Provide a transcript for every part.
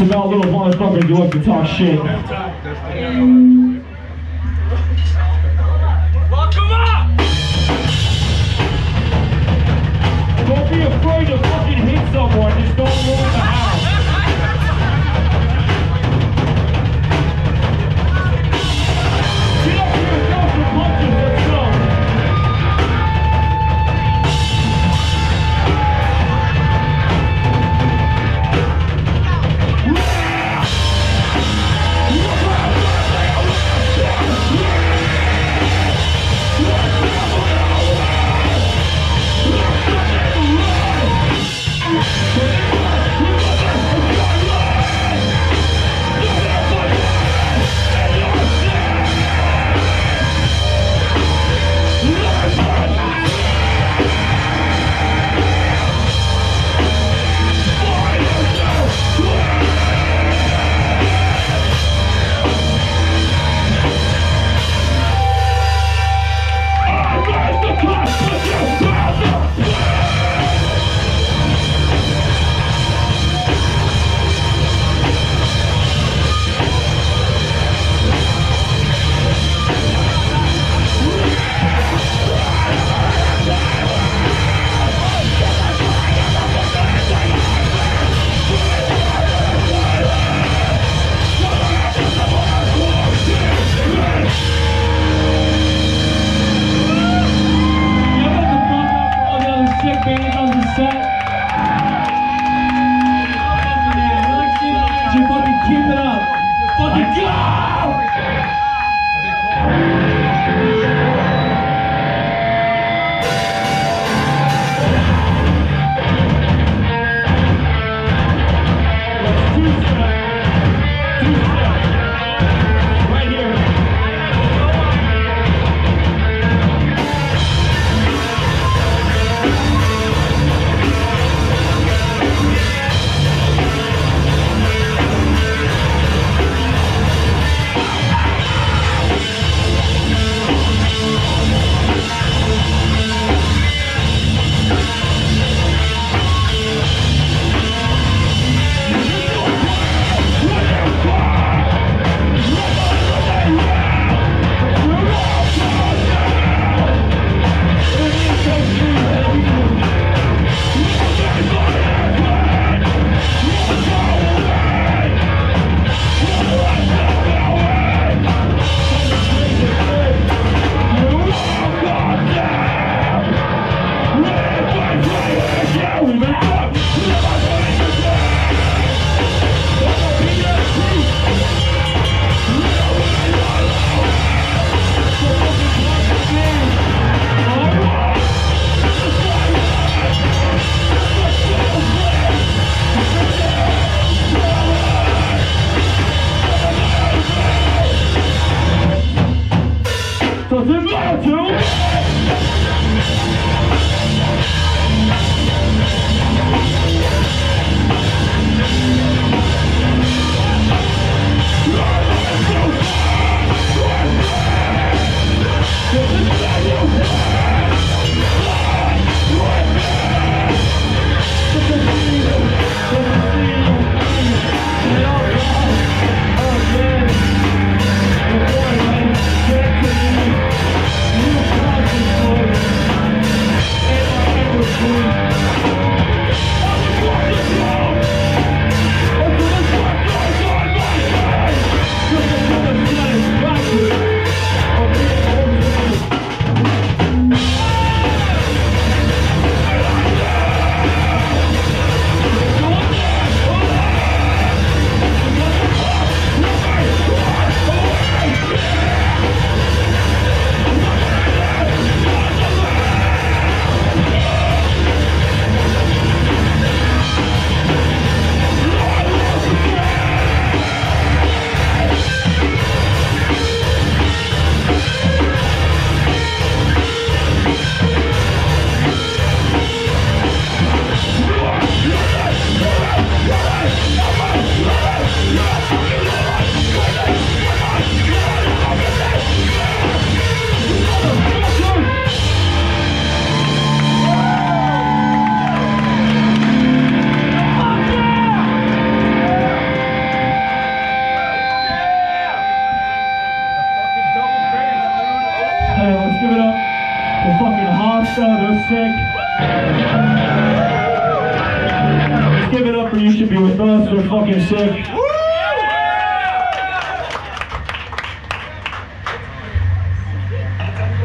It's about little motherfuckers who like to talk shit.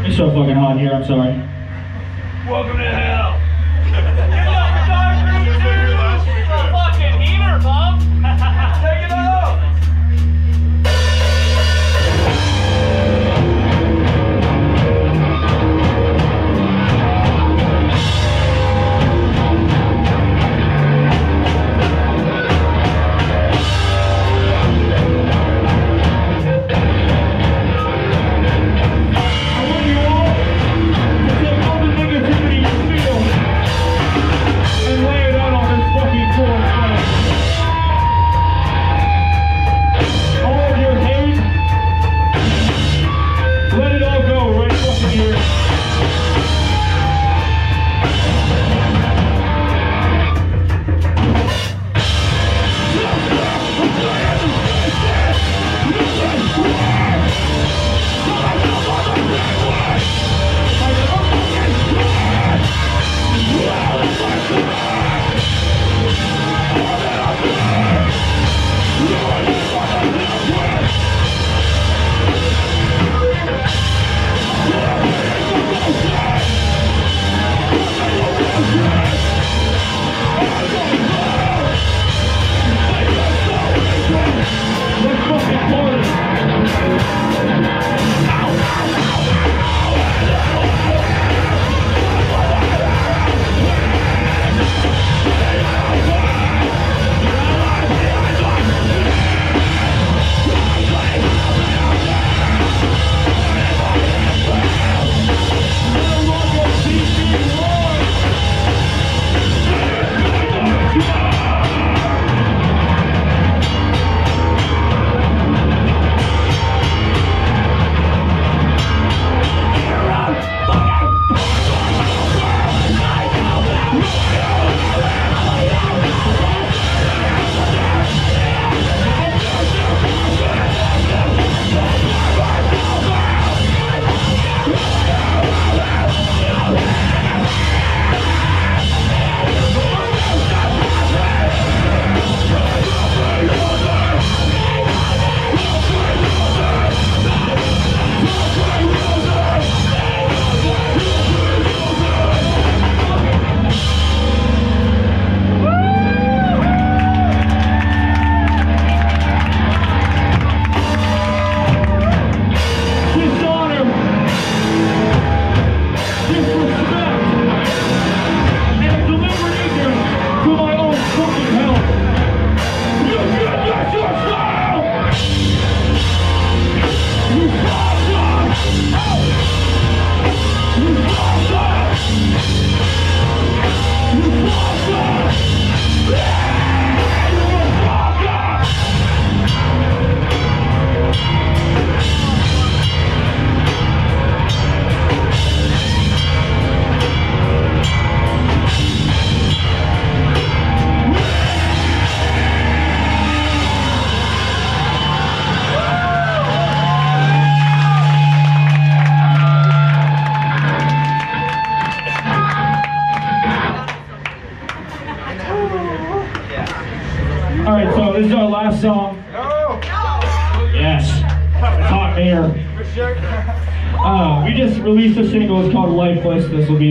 It's so fucking hot here, I'm sorry. Welcome to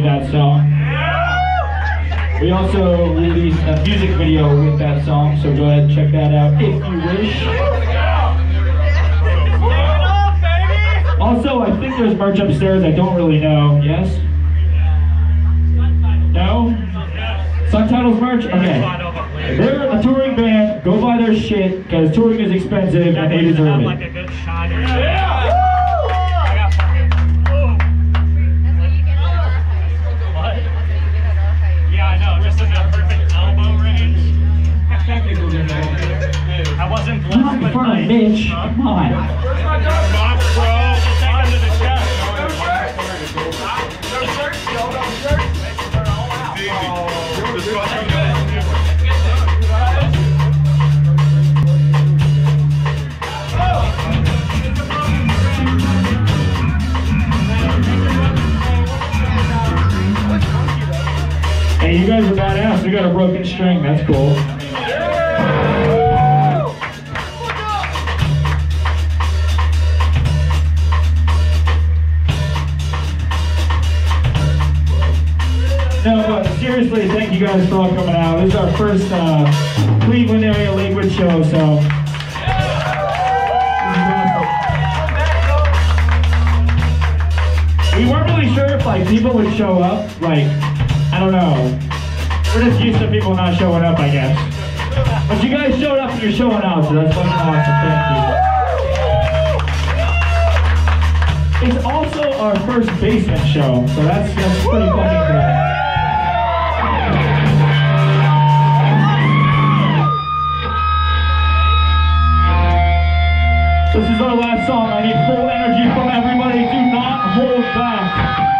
that song. We also released a music video with that song, so go ahead and check that out if you wish. Also, I think there's merch upstairs. I don't really know. Yes? No? Suntitle's merch? Okay. They're a touring band. Go buy their shit because touring is expensive and they deserve it. I'm not in front of a bitch. Come on. The chest. No shirt, no shirt. No shirt. Hey, you guys are badass. You got a broken string. That's cool. Guys for all coming out. This is our first uh, Cleveland area Lakewood show, so. We weren't really sure if like people would show up. Like, I don't know. We're just used to people not showing up, I guess. But you guys showed up and you're showing out, so that's fucking awesome. Thank you. It's also our first basement show, so that's that's pretty fucking cool. Our last song. I need full energy from everybody. Do not hold back.